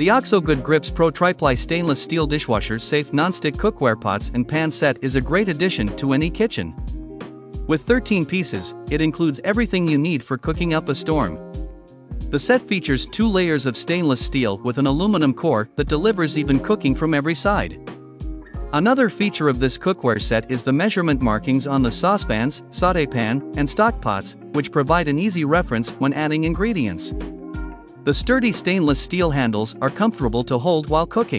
The OXO Good Grips Pro Tri-Ply Stainless Steel Dishwasher Safe Nonstick Cookware Pots and Pan Set is a great addition to any kitchen. With 13 pieces, it includes everything you need for cooking up a storm. The set features two layers of stainless steel with an aluminum core that delivers even cooking from every side. Another feature of this cookware set is the measurement markings on the saucepans, saute pan, and stock pots, which provide an easy reference when adding ingredients. The sturdy stainless steel handles are comfortable to hold while cooking.